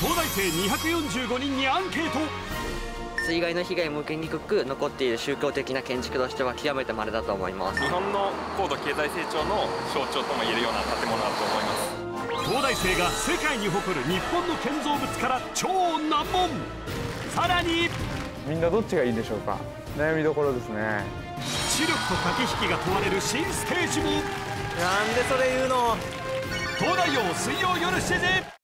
東大生245人にアンケート。水害の被害も受けにくく残っている宗教的な建築としては極めて稀だと思います。日本の高度経済成長の象徴とも言えるような建物だと思います。東大生が世界に誇る日本の建造物から超難問。さらに。みんなどっちがいいんでしょうか？悩みどころですね。知力と駆け引きが問われる新ステージも。なんでそれ言うの？東大王水曜夜7時。